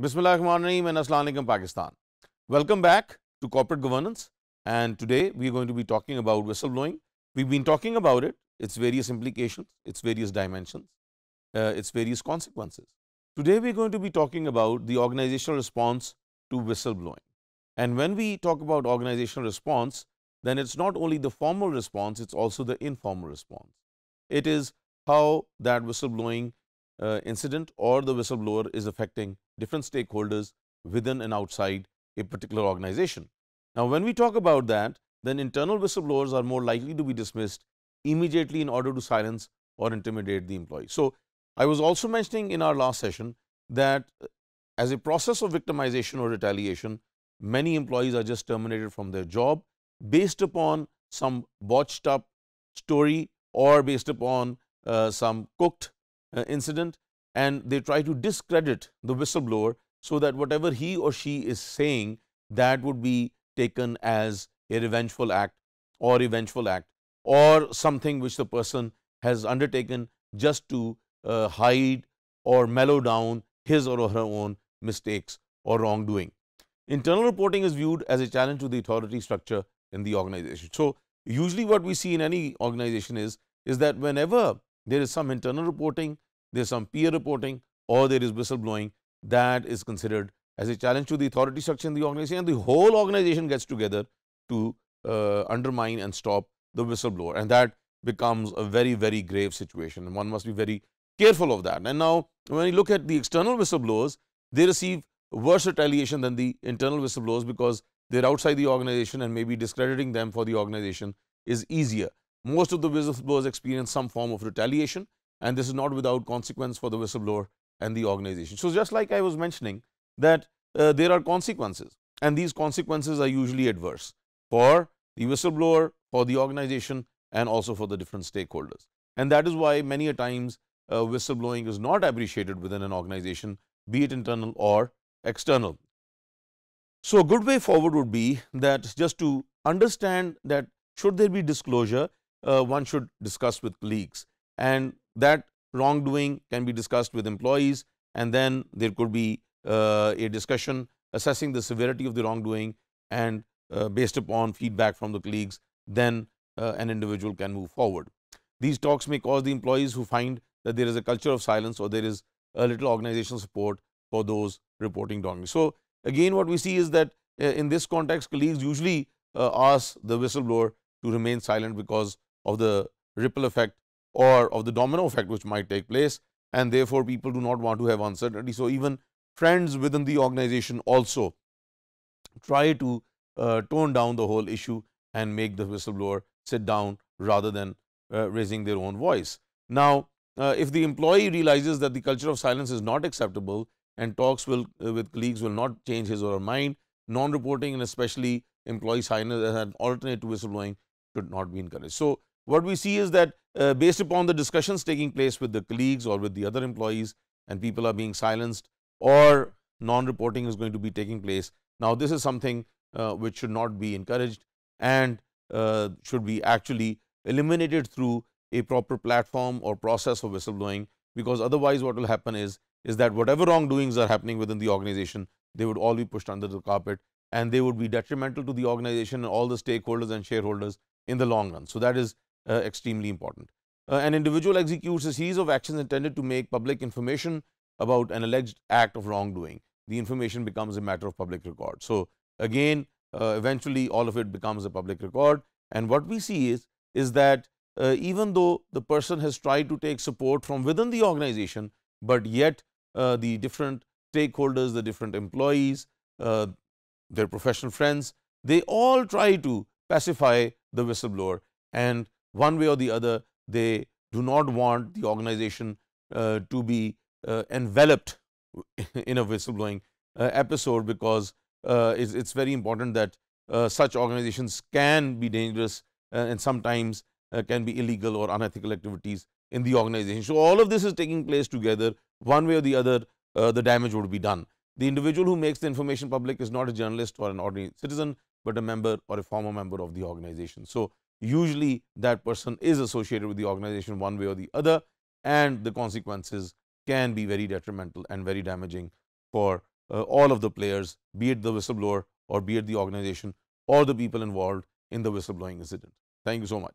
Bismillahirrahmanirrahim and Assalamualaikum Pakistan. Welcome back to corporate governance and today we are going to be talking about whistleblowing. We've been talking about it, its various implications, its various dimensions, uh, its various consequences. Today we are going to be talking about the organizational response to whistleblowing. And when we talk about organizational response, then it's not only the formal response, it's also the informal response. It is how that whistleblowing uh, incident or the whistleblower is affecting different stakeholders within and outside a particular organization. Now, when we talk about that, then internal whistleblowers are more likely to be dismissed immediately in order to silence or intimidate the employee. So, I was also mentioning in our last session that uh, as a process of victimization or retaliation, many employees are just terminated from their job based upon some botched up story or based upon uh, some cooked incident and they try to discredit the whistleblower so that whatever he or she is saying that would be taken as a revengeful act or a vengeful act or something which the person has undertaken just to uh, hide or mellow down his or her own mistakes or wrongdoing. Internal reporting is viewed as a challenge to the authority structure in the organization. So, usually what we see in any organization is, is that whenever there is some internal reporting, there is some peer reporting or there is whistleblowing that is considered as a challenge to the authority structure in the organization and the whole organization gets together to uh, undermine and stop the whistleblower and that becomes a very very grave situation and one must be very careful of that. And now when you look at the external whistleblowers they receive worse retaliation than the internal whistleblowers because they are outside the organization and maybe discrediting them for the organization is easier. Most of the whistleblowers experience some form of retaliation and this is not without consequence for the whistleblower and the organization. So, just like I was mentioning that uh, there are consequences and these consequences are usually adverse for the whistleblower, for the organization and also for the different stakeholders. And that is why many a times uh, whistleblowing is not appreciated within an organization be it internal or external. So, a good way forward would be that just to understand that should there be disclosure, uh, one should discuss with colleagues and that wrongdoing can be discussed with employees and then there could be uh, a discussion assessing the severity of the wrongdoing and uh, based upon feedback from the colleagues then uh, an individual can move forward. These talks may cause the employees who find that there is a culture of silence or there is a little organizational support for those reporting wrongdoing. So, again what we see is that uh, in this context colleagues usually uh, ask the whistleblower to remain silent because of the ripple effect or of the domino effect which might take place and therefore, people do not want to have uncertainty. So, even friends within the organization also try to uh, tone down the whole issue and make the whistleblower sit down rather than uh, raising their own voice. Now, uh, if the employee realizes that the culture of silence is not acceptable and talks will uh, with colleagues will not change his or her mind, non-reporting and especially employee silence as an alternate to whistleblowing should not be encouraged. So, what we see is that uh, based upon the discussions taking place with the colleagues or with the other employees and people are being silenced or non-reporting is going to be taking place. Now, this is something uh, which should not be encouraged and uh, should be actually eliminated through a proper platform or process for whistleblowing, because otherwise what will happen is, is that whatever wrongdoings are happening within the organization, they would all be pushed under the carpet and they would be detrimental to the organization and all the stakeholders and shareholders in the long run. So, that is extremely important. Uh, an individual executes a series of actions intended to make public information about an alleged act of wrongdoing. The information becomes a matter of public record. So, again uh, eventually all of it becomes a public record and what we see is, is that uh, even though the person has tried to take support from within the organization, but yet uh, the different stakeholders, the different employees, uh, their professional friends, they all try to pacify the whistleblower and one way or the other they do not want the organization uh, to be uh, enveloped in a whistleblowing uh, episode because uh, it's, it's, very important that uh, such organizations can be dangerous uh, and sometimes can be illegal or unethical activities in the organization. So, all of this is taking place together one way or the other the damage would be done. The individual who makes the information public is not a journalist or an ordinary citizen, but a member or a former member of the organization. So, usually that person is associated with the organization one way or the other and the consequences can be very detrimental and very damaging for uh, all of the players, be it the whistleblower or be it the organization or the people involved in the whistleblowing incident. Thank you so much.